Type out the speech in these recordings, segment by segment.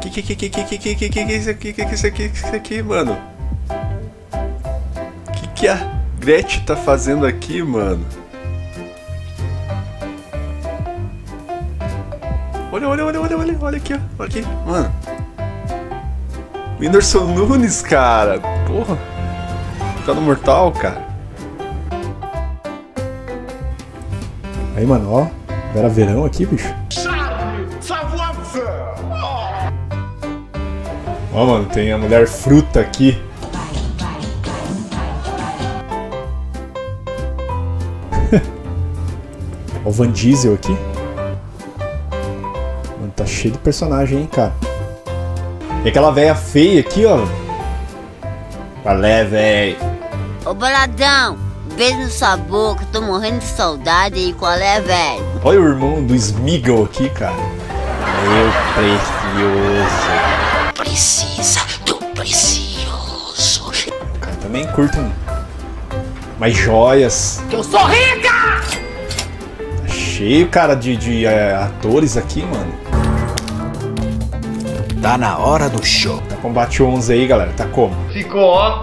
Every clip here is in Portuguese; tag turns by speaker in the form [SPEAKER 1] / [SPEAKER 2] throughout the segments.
[SPEAKER 1] Que que que que que que que que que isso aqui? Que que isso aqui? Que isso aqui, mano? Que que a Gretchen tá fazendo aqui, mano? Olha, olha, olha, olha, olha, olha aqui, ó. Olha aqui, mano. Whindersson Nunes, cara. Porra. Tá no Mortal, cara.
[SPEAKER 2] Aí, mano, ó. Era verão aqui, bicho. Ó, mano, tem a mulher fruta aqui. ó o Van Diesel aqui. Mano, tá cheio de personagem, hein, cara. E aquela velha feia aqui, ó. Valé, véi.
[SPEAKER 3] Ô Boladão, beijo na sua boca, tô morrendo de saudade e qual é, velho?
[SPEAKER 2] Olha o irmão do Smeagol aqui, cara. Meu precioso.
[SPEAKER 3] Precisa do precioso.
[SPEAKER 2] O cara também curte um... mais joias.
[SPEAKER 3] Eu sou rica!
[SPEAKER 2] Tá cheio, cara, de, de é, atores aqui, mano.
[SPEAKER 4] Tá na hora do show.
[SPEAKER 2] Tá combate 11 aí, galera. Tá como?
[SPEAKER 5] Ficou, ó,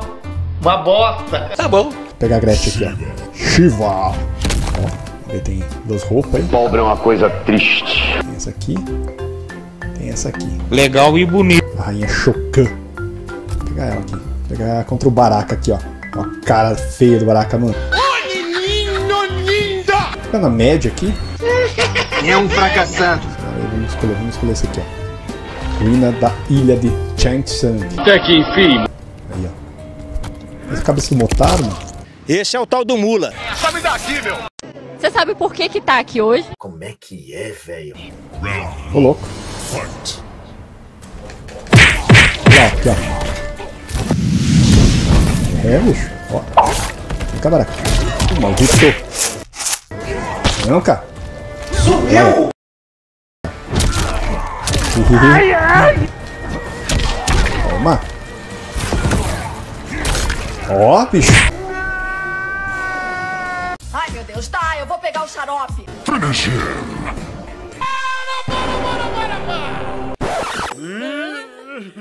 [SPEAKER 5] uma bosta.
[SPEAKER 4] Tá bom.
[SPEAKER 2] Vou pegar a Gretchen aqui, ó. Shiva. Ó, ele tem duas roupas aí.
[SPEAKER 5] Pobre é uma coisa triste.
[SPEAKER 2] Tem essa aqui. Tem essa aqui.
[SPEAKER 4] Legal e bonito.
[SPEAKER 2] Rainha Shokan. Vou pegar ela aqui. Vou pegar ela contra o Baraka aqui, ó. Ó a cara feia do Baraka, mano. Tá na média aqui.
[SPEAKER 5] É um fracassado.
[SPEAKER 2] Aí, vamos escolher, vamos escolher esse aqui, ó. Ruína da ilha de Changsung.
[SPEAKER 5] Até que enfim.
[SPEAKER 2] Aí, ó. Esse cabeça do Motaro, mano.
[SPEAKER 4] Esse é o tal do Mula.
[SPEAKER 6] Você sabe por que que tá aqui hoje?
[SPEAKER 4] Como é que é, velho?
[SPEAKER 2] Ô, louco. Olha lá, aqui, ó. É, bicho. Ó. Vem cá, Baraka. Ô, Maldito. Não, cara. Sumiu! Ai, ai! Toma. Ó, bicho.
[SPEAKER 7] Ai, meu Deus, tá, eu vou pegar o xarope.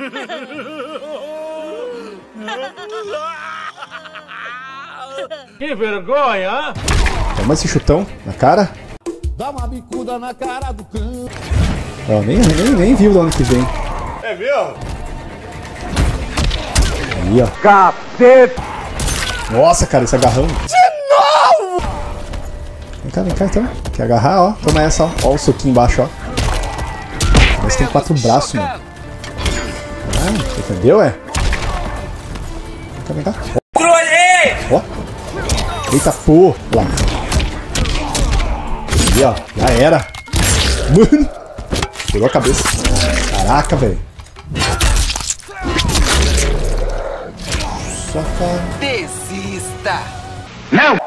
[SPEAKER 5] Que vergonha?
[SPEAKER 2] Toma esse chutão na cara.
[SPEAKER 4] Dá uma bicuda na cara do cão.
[SPEAKER 2] Ó, nem, nem, nem viu de onde que vem.
[SPEAKER 5] É mesmo?
[SPEAKER 2] Aí, ó.
[SPEAKER 5] Cacete!
[SPEAKER 2] Nossa, cara, esse agarrão. De novo! Vem cá, vem cá então. Quer agarrar, ó. Toma essa, ó. Ó o soquinho embaixo, ó. Mas tem quatro braços, mano. Ah, entendeu, é? Vem cá, vem cá. Ó. ó. Eita. Lá. Aí, ó. Já era. Mano. Pegou a cabeça. Caraca, velho. Safado.
[SPEAKER 4] Desista.
[SPEAKER 5] Não!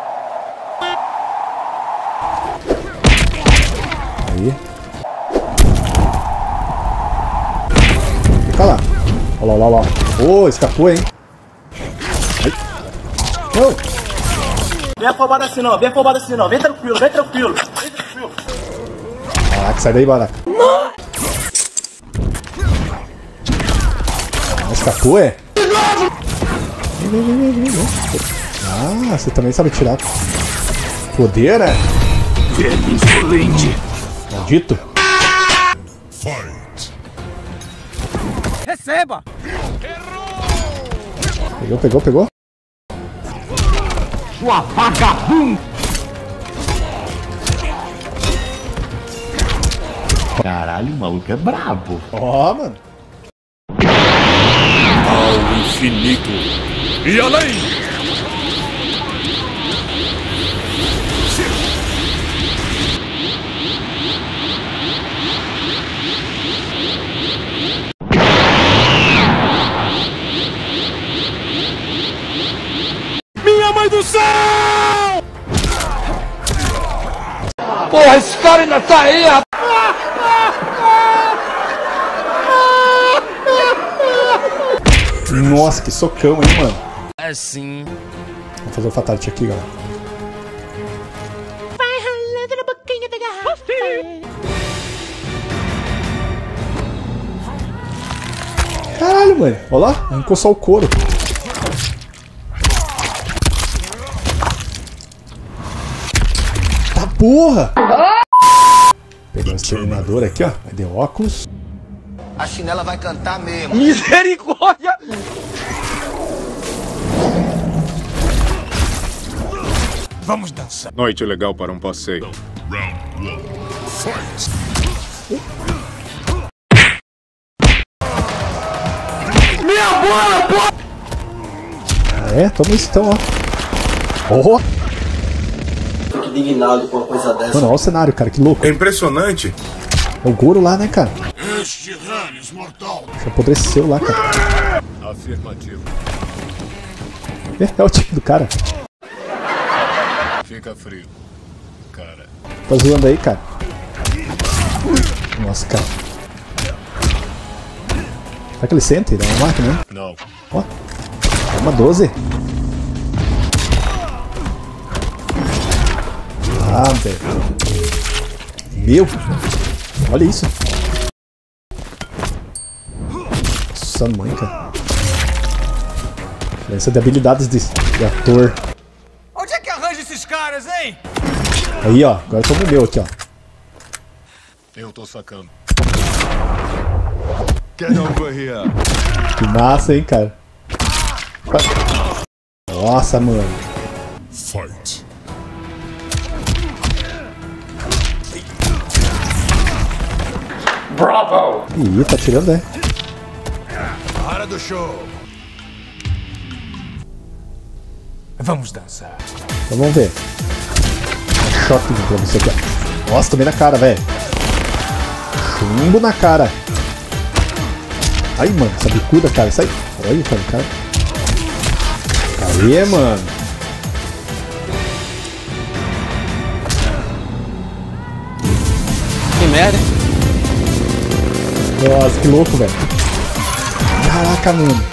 [SPEAKER 2] Aí. Olha lá, olha lá. Ô, escapou, hein? Ai. Não.
[SPEAKER 8] Vem afobado assim não, vem afobado assim não, vem tranquilo, vem tranquilo. Vem tranquilo.
[SPEAKER 2] Caraca, sai daí, Baraka. Ah, escapou, é? Vem, vem, vem, vem, vem, vem. Ah, você também sabe tirar. Poder, é? Maldito.
[SPEAKER 4] Receba.
[SPEAKER 2] Pegou, pegou, pegou.
[SPEAKER 5] Sua vagabunda! Caralho, o maluco é brabo.
[SPEAKER 2] Ó, mano.
[SPEAKER 1] Ao infinito e além!
[SPEAKER 5] Porra, esse cara ainda tá aí, rapaz!
[SPEAKER 2] Nossa, que socão, hein, mano.
[SPEAKER 4] Assim.
[SPEAKER 2] Vamos fazer o fatality aqui, galera.
[SPEAKER 6] Vai ralando na boquinha da garrafa.
[SPEAKER 2] mãe. Olha lá, arrancou só o couro. Porra! Pegar o exterminador aqui, ó. Aí deu óculos.
[SPEAKER 4] A chinela vai cantar mesmo.
[SPEAKER 5] Misericórdia!
[SPEAKER 4] Vamos dançar.
[SPEAKER 9] Noite legal para um passeio.
[SPEAKER 2] É, toma isso então, ó. Oh,
[SPEAKER 8] indignado com uma coisa dessa.
[SPEAKER 2] mano, olha o cenário, cara, que louco.
[SPEAKER 9] É impressionante.
[SPEAKER 2] É o Goro lá, né, cara?
[SPEAKER 9] Este Hannes mortal.
[SPEAKER 2] Já apodreceu lá, cara.
[SPEAKER 9] Afirmativo.
[SPEAKER 2] É, é o tipo do cara.
[SPEAKER 9] Fica frio. Cara.
[SPEAKER 2] Tá zoando aí, cara. Nossa, cara. Será que ele sente? Ele é uma máquina, né?
[SPEAKER 9] Não.
[SPEAKER 2] Ó. É uma 12. Ah, velho. Meu. Olha isso. Nossa mãe, cara. Diferença de habilidades de, de ator.
[SPEAKER 4] Onde é que arranja esses caras, hein?
[SPEAKER 2] Aí, ó. Agora toma o meu aqui, ó.
[SPEAKER 9] Eu tô sacando. Get over here.
[SPEAKER 2] Que massa, hein, cara. Nossa, mano.
[SPEAKER 9] Fight.
[SPEAKER 5] Bravo!
[SPEAKER 2] Ih, tá tirando, é.
[SPEAKER 4] Hora do show. Vamos dançar.
[SPEAKER 2] Então vamos ver. Shopping pra você aqui, ó. Nossa, tomei na cara, velho. Chumbo na cara. Aí, mano, essa bicuda, cara. Sai. Olha, cara, cara. Aí, mano.
[SPEAKER 5] Que merda.
[SPEAKER 2] Nossa, que louco, velho. Caraca, mano.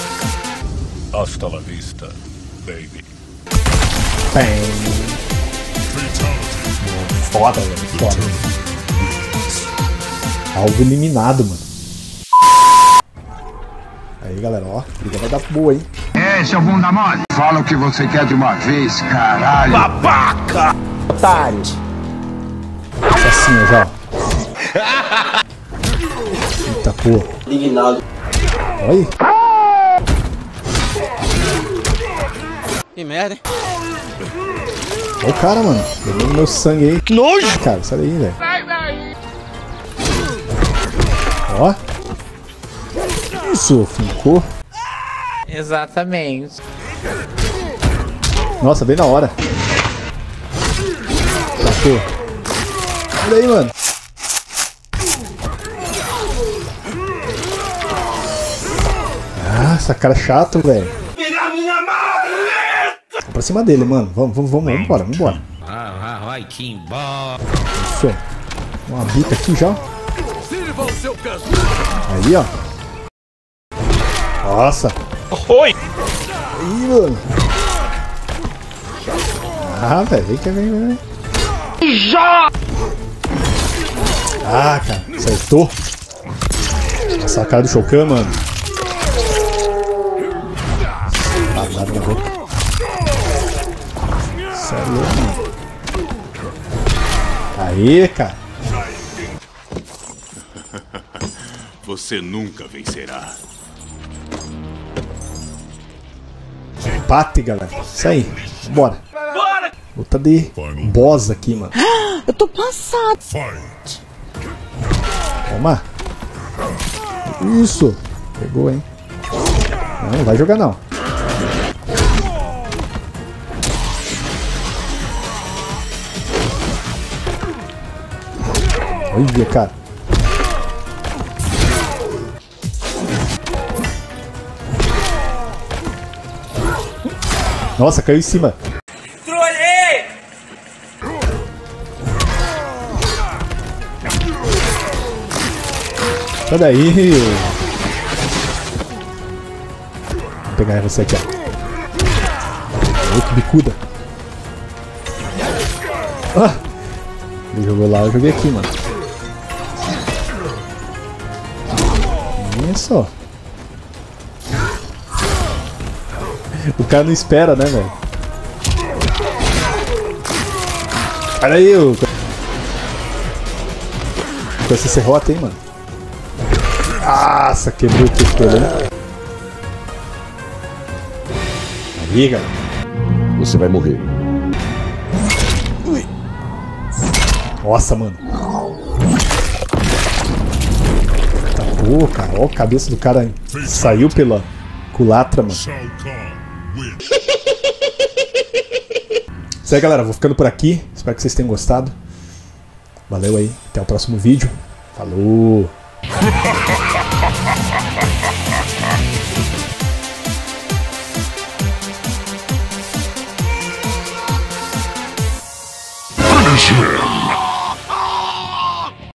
[SPEAKER 9] Hasta la vista, baby.
[SPEAKER 2] Bem. Foda, velho. Foda. Alvo eliminado, mano. Aí, galera, ó. Briga vai dar boa, hein?
[SPEAKER 5] É, seu bunda mole. Fala o que você quer de uma vez, caralho. Babaca!
[SPEAKER 8] Otário.
[SPEAKER 2] Assassino já. Eita porra.
[SPEAKER 8] Indignado.
[SPEAKER 2] Olha aí.
[SPEAKER 5] Que merda, hein?
[SPEAKER 2] Olha o cara, mano. Bebendo meu sangue aí. Que nojo! Cara, sai daí, velho. Ó. Isso, fincou.
[SPEAKER 10] Exatamente.
[SPEAKER 2] Nossa, bem na hora. Tacou. Olha aí, mano. Essa cara chato, velho. Vamos pra cima dele, mano. Vamos, vamos, vamos, vamos embora, vamos embora.
[SPEAKER 4] Vai que embora.
[SPEAKER 2] Isso. Uma bica aqui já. Aí, ó. Nossa.
[SPEAKER 5] Oi!
[SPEAKER 2] Aí, mano. Ah, velho. Vem vem, vem, vem.
[SPEAKER 5] Já!
[SPEAKER 2] Ah, cara. Acertou. Essa cara do Shokan, mano. Boca. Sério, mano. Aí, cara.
[SPEAKER 9] Você nunca vencerá.
[SPEAKER 2] Empate, galera. Isso aí. Bora.
[SPEAKER 5] Bora!
[SPEAKER 2] Luta de boss aqui, mano.
[SPEAKER 7] Eu tô passado.
[SPEAKER 9] Fight.
[SPEAKER 2] Toma. Isso. Pegou, hein. Não, não vai jogar, não. Olha, cara. Nossa, caiu em cima.
[SPEAKER 5] Trolhei!
[SPEAKER 2] Sai daí. Vou pegar você aqui, ó. Que bicuda. Ah! Ele jogou lá, eu joguei aqui, mano. Isso. O cara não espera, né, velho? Olha aí, o. Essa serrota, hein, mano? Nossa, quebrou o pescoço, hein? Aí, galera.
[SPEAKER 10] Você vai morrer.
[SPEAKER 2] Nossa, mano. Pô, cara. Ó, a cabeça do cara saiu pela culatra, mano. Isso aí, galera. Vou ficando por aqui. Espero que vocês tenham gostado. Valeu aí. Até o próximo vídeo. Falou!